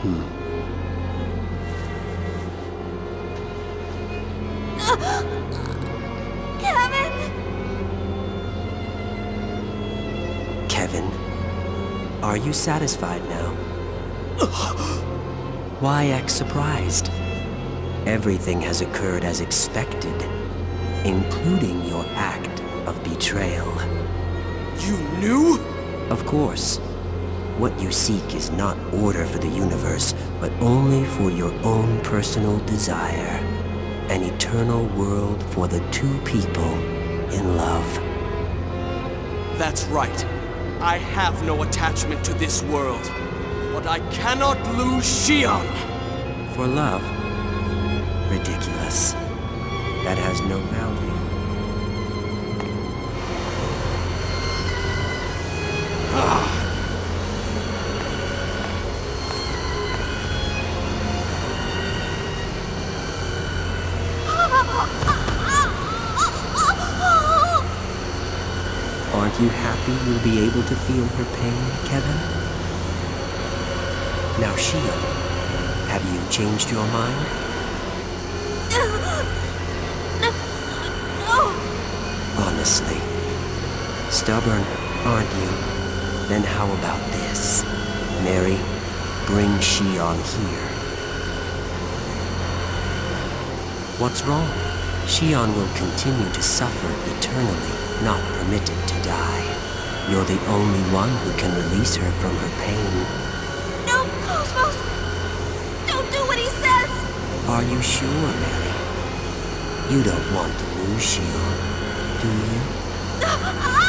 Kevin! Kevin, are you satisfied now? Why act surprised? Everything has occurred as expected, including your act of betrayal. You knew? Of course. What you seek is not order for the universe, but only for your own personal desire. An eternal world for the two people in love. That's right. I have no attachment to this world. But I cannot lose Shion! For love? Ridiculous. That has no value. Ah. Aren't you happy you'll be able to feel her pain, Kevin? Now, Shion, have you changed your mind? No! Honestly. Stubborn, aren't you? Then how about this? Mary, bring Shion here. What's wrong? Shion will continue to suffer eternally, not permitted to die. You're the only one who can release her from her pain. No, KOS-MOS! Don't do what he says! Are you sure, Mary? You don't want to lose Shion, do you? Ah!